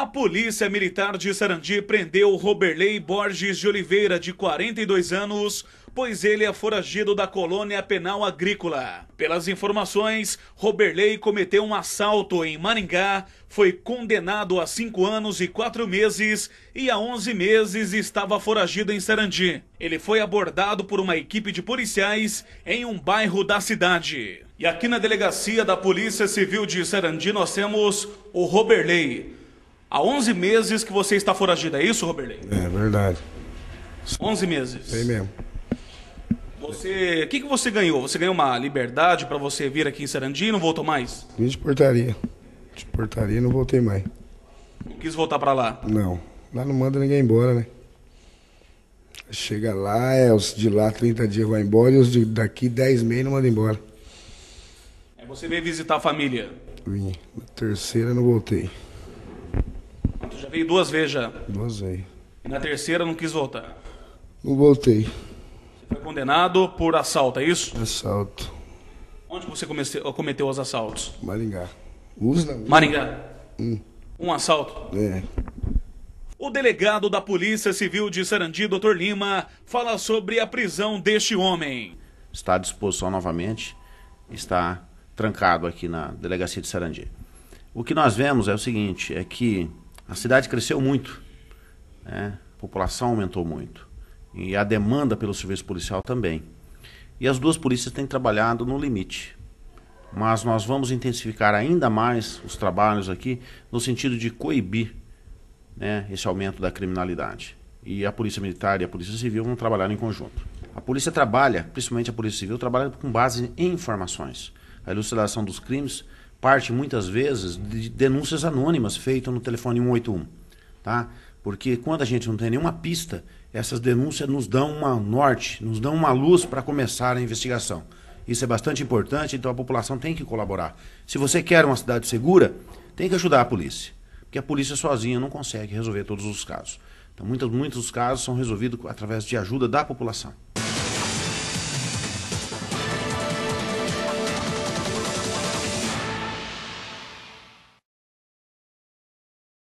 A Polícia Militar de Sarandi prendeu Roberley Borges de Oliveira, de 42 anos, pois ele é foragido da colônia penal agrícola. Pelas informações, Roberley cometeu um assalto em Maringá, foi condenado a 5 anos e 4 meses e há 11 meses estava foragido em Sarandi. Ele foi abordado por uma equipe de policiais em um bairro da cidade. E aqui na delegacia da Polícia Civil de Sarandi nós temos o Roberley. Há 11 meses que você está foragido, é isso, Roberley? É verdade. 11 meses. É mesmo. Você, o que, que você ganhou? Você ganhou uma liberdade para você vir aqui em Sarandi e não voltou mais? Vim de portaria. De portaria e não voltei mais. Não quis voltar para lá? Não. Lá não manda ninguém embora, né? Chega lá, é os de lá 30 dias vão embora e os de daqui 10 meses não mandam embora. É, você veio visitar a família? Vim. Na terceira não voltei. Veio duas vezes já. Duas vezes. E na terceira não quis voltar. Não voltei. Você foi condenado por assalto, é isso? Assalto. Onde você comece- cometeu os assaltos? Maringá. Usa? Maringá. Um assalto. É. O delegado da Polícia Civil de Sarandi, Dr. Lima, fala sobre a prisão deste homem. está à disposição novamente, está trancado aqui na delegacia de Sarandi. O que nós vemos é o seguinte, é que a cidade cresceu muito, né? a população aumentou muito e a demanda pelo serviço policial também. E as duas polícias têm trabalhado no limite. Mas nós vamos intensificar ainda mais os trabalhos aqui no sentido de coibir né, esse aumento da criminalidade. E a Polícia Militar e a Polícia Civil vão trabalhar em conjunto. A polícia trabalha, principalmente a Polícia Civil, trabalha com base em informações. A elucidação dos crimes parte muitas vezes de denúncias anônimas feitas no telefone 181, tá? Porque quando a gente não tem nenhuma pista, essas denúncias nos dão uma norte, nos dão uma luz para começar a investigação. Isso é bastante importante, então a população tem que colaborar. Se você quer uma cidade segura, tem que ajudar a polícia, porque a polícia sozinha não consegue resolver todos os casos. Então, muitos, muitos casos são resolvidos através de ajuda da população.